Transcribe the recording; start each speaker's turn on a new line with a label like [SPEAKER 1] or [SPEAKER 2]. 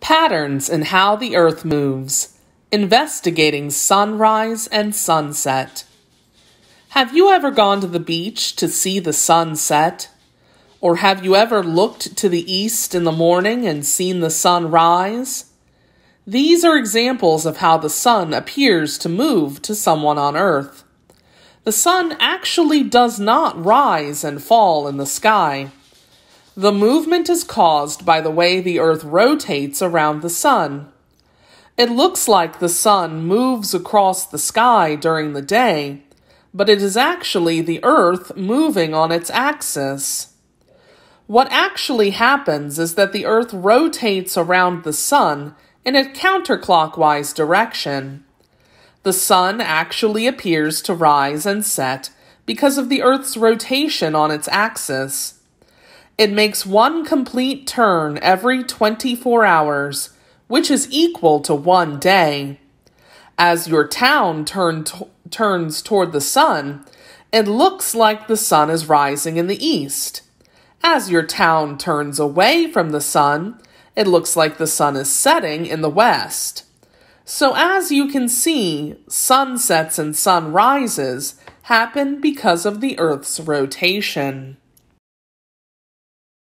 [SPEAKER 1] Patterns in how the earth moves, investigating sunrise and sunset. Have you ever gone to the beach to see the sun set? Or have you ever looked to the east in the morning and seen the sun rise? These are examples of how the sun appears to move to someone on earth. The sun actually does not rise and fall in the sky. The movement is caused by the way the Earth rotates around the Sun. It looks like the Sun moves across the sky during the day, but it is actually the Earth moving on its axis. What actually happens is that the Earth rotates around the Sun in a counterclockwise direction. The Sun actually appears to rise and set because of the Earth's rotation on its axis. It makes one complete turn every 24 hours, which is equal to one day. As your town turn t- turns toward the sun, it looks like the sun is rising in the east. As your town turns away from the sun, it looks like the sun is setting in the west. So, as you can see, sunsets and sunrises happen because of the Earth's rotation.